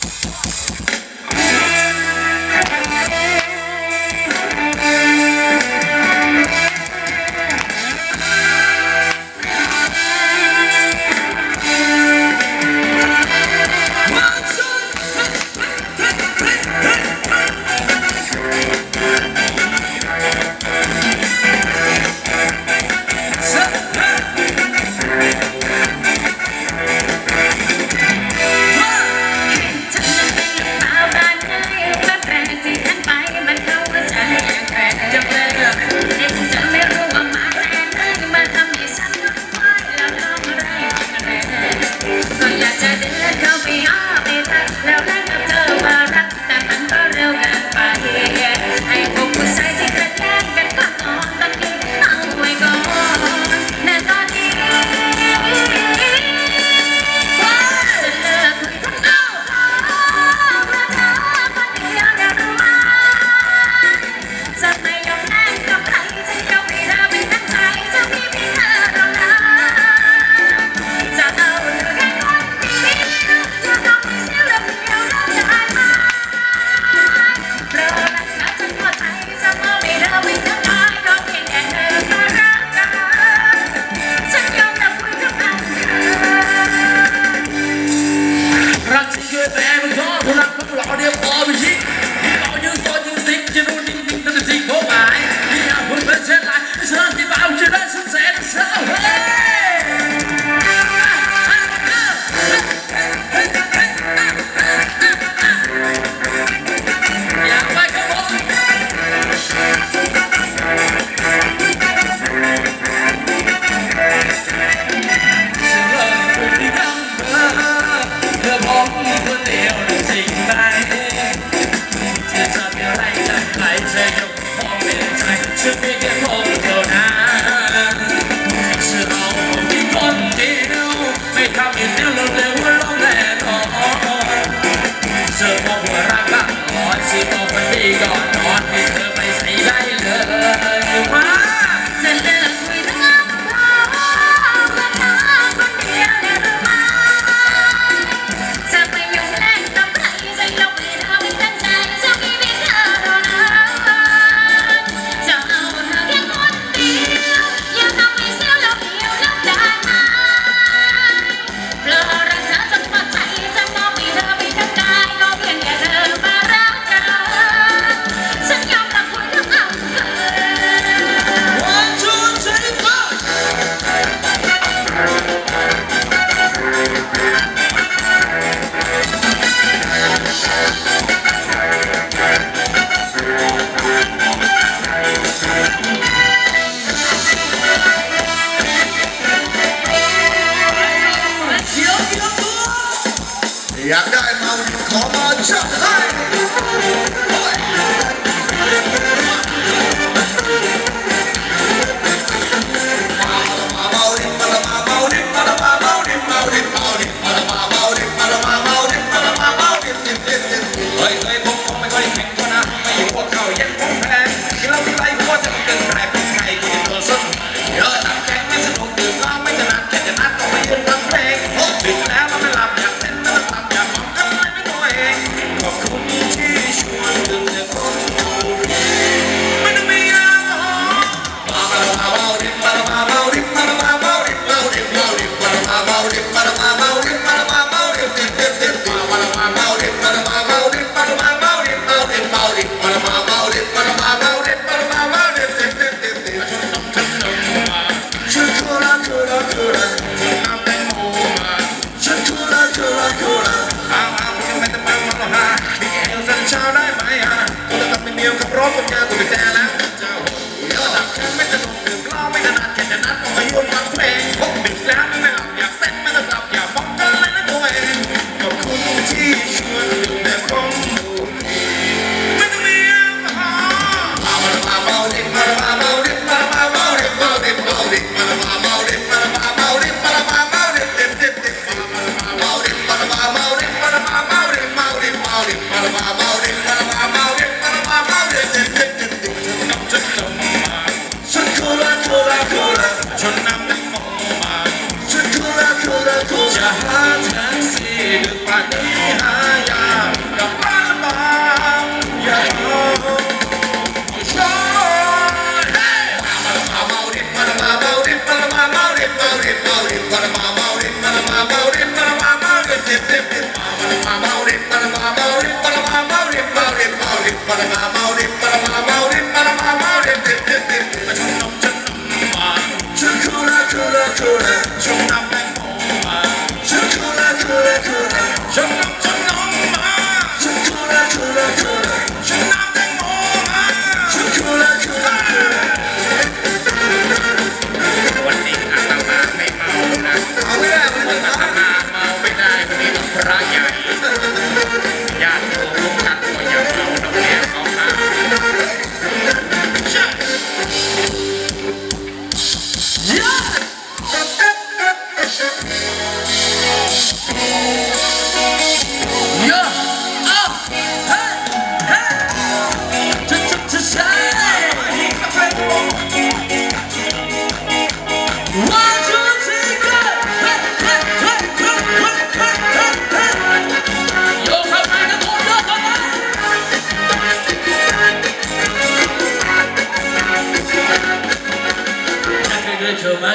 Yeah. จะหาแท็ก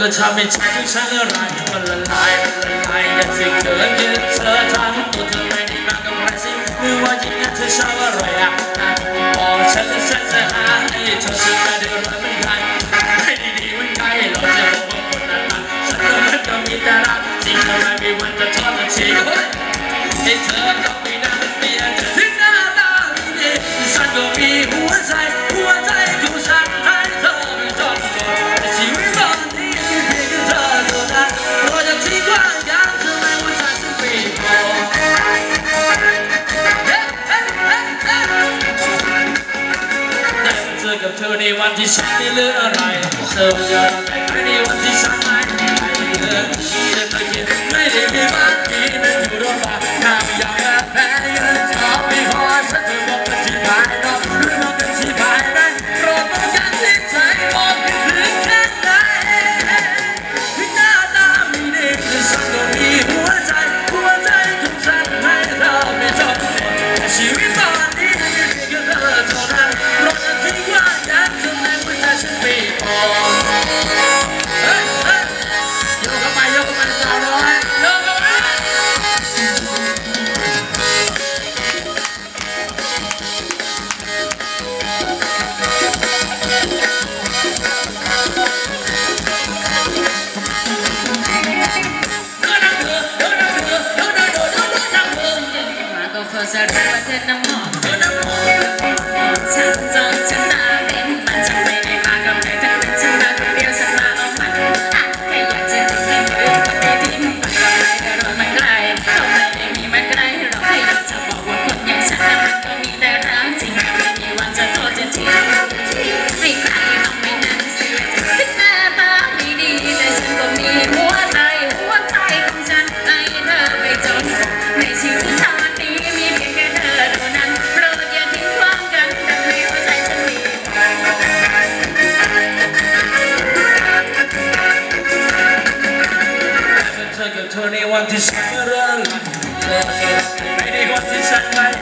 ก็ทำให้ใจของฉันละลายมันละลายละลายยันสิเกินยืดเธอทั้งตัวเธอไม่ได้มกับใครสิไม่ว่ายิ่งนั้เธอชอบอะไรอะบอกฉันแะฉันจะหาให้เธอฉันจะได้รับมันได้ให้ดีๆมันได้เราจะพบบางคนนั้นมาฉันก็ไม่ต้องมีแต่รักจริงทำไมมีวันจะทอดทิ้งให้เธอ เธอในวันที่ฉันไม่เลือกอะไรเธอจะแต่งในวันที่ฉันไม่มีเลือก want to shine around. Many want to